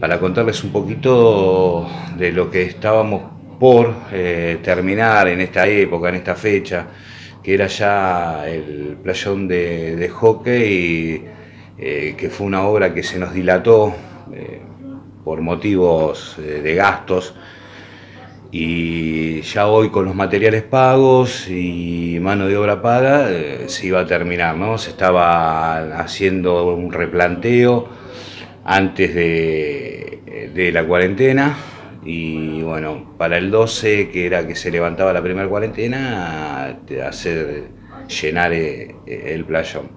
para contarles un poquito de lo que estábamos por eh, terminar en esta época, en esta fecha, que era ya el playón de, hockey, eh, que fue una obra que se nos dilató eh, por motivos de gastos y ya hoy con los materiales pagos y mano de obra paga se iba a terminar, ¿no? Se estaba haciendo un replanteo antes de, la cuarentena y bueno, para el 12, que era que se levantaba la primera cuarentena, hacer llenar eh, el playón.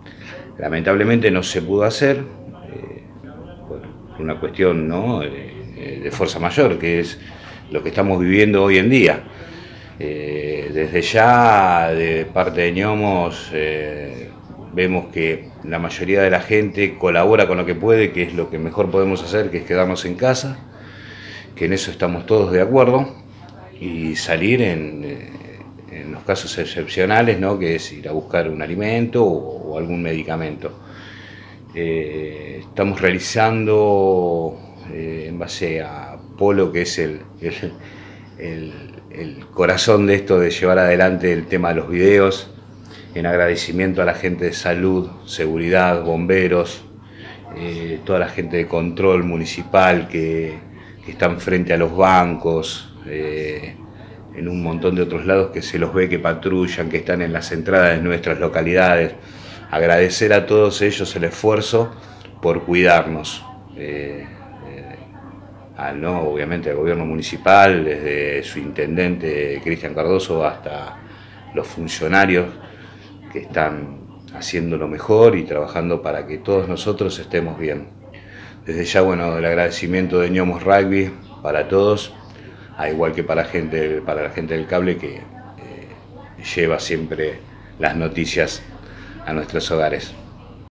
Lamentablemente no se pudo hacer, eh, una cuestión ¿no? Eh, de fuerza mayor, que es lo que estamos viviendo hoy en día. desde ya, de parte de ñomos, vemos que la mayoría de la gente colabora con lo que puede, que es lo que mejor podemos hacer, que es quedarnos en casa que en eso estamos todos de acuerdo, y salir en, eh, los casos excepcionales, ¿no? que es ir a buscar un alimento o, algún medicamento. Eh, estamos realizando eh, en base a Polo, que es el, el, corazón de esto de llevar adelante el tema de los videos, en agradecimiento a la gente de salud, seguridad, bomberos, toda la gente de control municipal que, están frente a los bancos, eh, en un montón de otros lados que se los ve que patrullan, que están en las entradas de nuestras localidades. Agradecer a todos ellos el esfuerzo por cuidarnos. Eh, eh, ¿no? obviamente al gobierno municipal, desde su intendente Cristian Cardoso hasta los funcionarios que están haciendo lo mejor y trabajando para que todos nosotros estemos bien. Desde ya, bueno, el agradecimiento de ñomos Rugby para todos, a igual que para, gente, para la gente del cable que eh, lleva siempre las noticias a nuestros hogares.